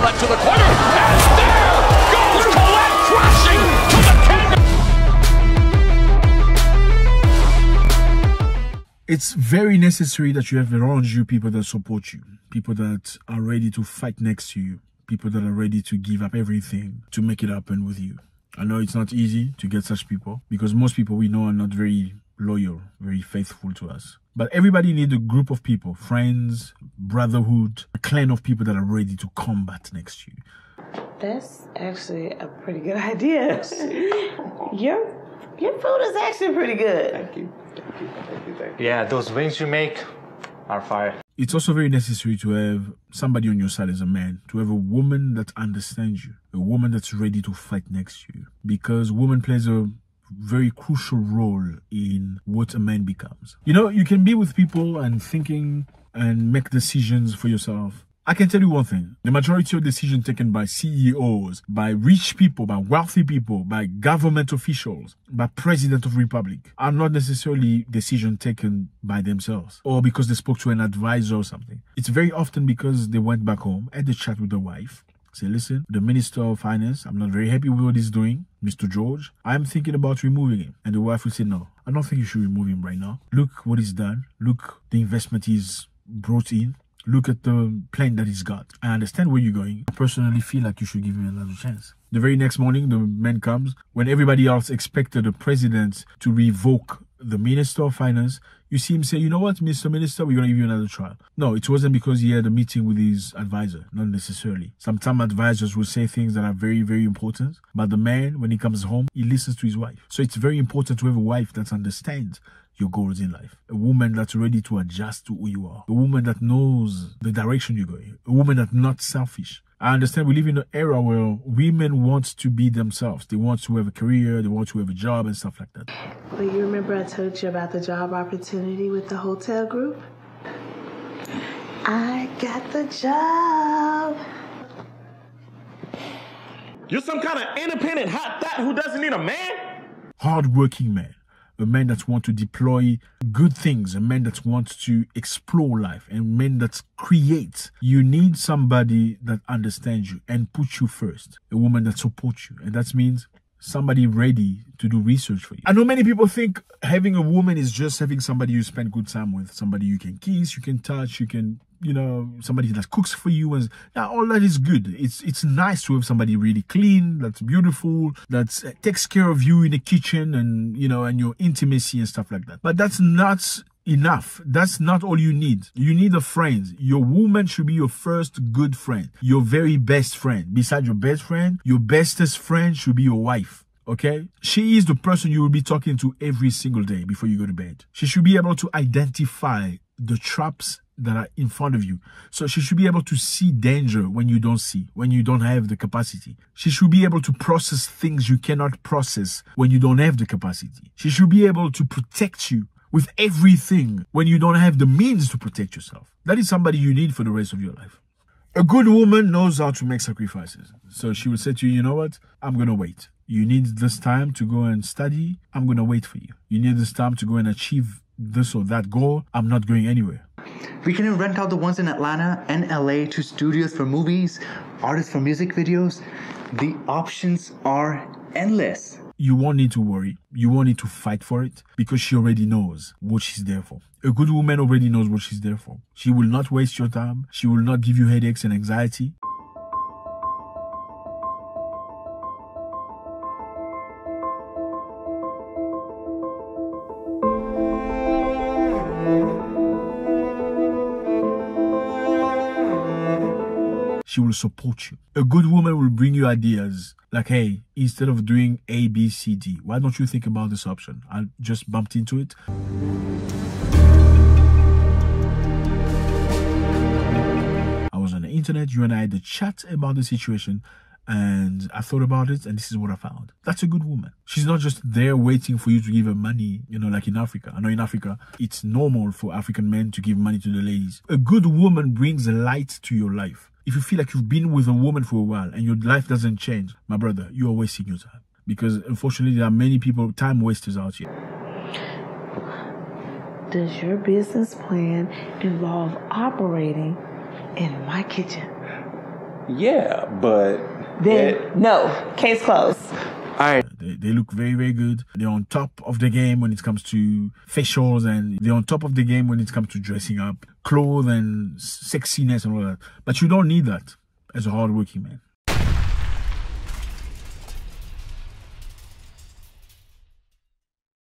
To the corner. And there goes Colette crashing to the canvas. It's very necessary that you have around you people that support you, people that are ready to fight next to you, people that are ready to give up everything to make it happen with you. I know it's not easy to get such people because most people we know are not very loyal, very faithful to us. But everybody needs a group of people, friends, brotherhood, a clan of people that are ready to combat next to you. That's actually a pretty good idea. your your food is actually pretty good. Thank you. Thank you. Thank you. Thank you. Yeah, those wings you make are fire. It's also very necessary to have somebody on your side as a man, to have a woman that understands you, a woman that's ready to fight next to you. Because woman plays a very crucial role in what a man becomes. You know, you can be with people and thinking and make decisions for yourself. I can tell you one thing. The majority of decisions taken by CEOs, by rich people, by wealthy people, by government officials, by president of republic are not necessarily decisions taken by themselves or because they spoke to an advisor or something. It's very often because they went back home, had a chat with the wife, say, listen, the Minister of Finance, I'm not very happy with what he's doing, Mr. George. I'm thinking about removing him. And the wife will say, no, I don't think you should remove him right now. Look what he's done. Look the investment he's brought in. Look at the plan that he's got. I understand where you're going. I personally feel like you should give him another chance. The very next morning, the man comes. When everybody else expected the president to revoke the Minister of Finance, you see him say, you know what, Mr. Minister, we're going to give you another trial. No, it wasn't because he had a meeting with his advisor, not necessarily. Sometimes advisors will say things that are very, very important, but the man, when he comes home, he listens to his wife. So it's very important to have a wife that understands your goals in life. A woman that's ready to adjust to who you are. A woman that knows the direction you're going. A woman that's not selfish. I understand we live in an era where women want to be themselves. They want to have a career, they want to have a job and stuff like that. But you remember I told you about the job opportunity with the hotel group? I got the job. You're some kind of independent hot thot who doesn't need a man? Hardworking man a man that want to deploy good things, a man that wants to explore life, and men that create. You need somebody that understands you and puts you first, a woman that supports you. And that means somebody ready to do research for you. I know many people think having a woman is just having somebody you spend good time with, somebody you can kiss, you can touch, you can you know, somebody that cooks for you and yeah, all that is good. It's it's nice to have somebody really clean, that's beautiful, that uh, takes care of you in the kitchen and you know, and your intimacy and stuff like that. But that's not enough. That's not all you need. You need a friend. Your woman should be your first good friend, your very best friend. Besides your best friend, your bestest friend should be your wife. Okay? She is the person you will be talking to every single day before you go to bed. She should be able to identify the traps that are in front of you. So she should be able to see danger when you don't see, when you don't have the capacity. She should be able to process things you cannot process when you don't have the capacity. She should be able to protect you with everything when you don't have the means to protect yourself. That is somebody you need for the rest of your life. A good woman knows how to make sacrifices. So she will say to you, you know what? I'm going to wait. You need this time to go and study. I'm going to wait for you. You need this time to go and achieve this or that goal. I'm not going anywhere. We can rent out the ones in Atlanta and LA to studios for movies, artists for music videos. The options are endless. You won't need to worry. You won't need to fight for it because she already knows what she's there for. A good woman already knows what she's there for. She will not waste your time. She will not give you headaches and anxiety. Will support you. A good woman will bring you ideas like, hey, instead of doing A, B, C, D, why don't you think about this option? I just bumped into it. I was on the internet, you and I had a chat about the situation and I thought about it and this is what I found. That's a good woman. She's not just there waiting for you to give her money, you know, like in Africa. I know in Africa, it's normal for African men to give money to the ladies. A good woman brings light to your life if you feel like you've been with a woman for a while and your life doesn't change, my brother, you are wasting your time. Because unfortunately, there are many people, time wasters out here. Does your business plan involve operating in my kitchen? Yeah, but Then it- no, case closed. They look very, very good. They're on top of the game when it comes to facials and they're on top of the game when it comes to dressing up, clothes and sexiness and all that. But you don't need that as a hardworking man.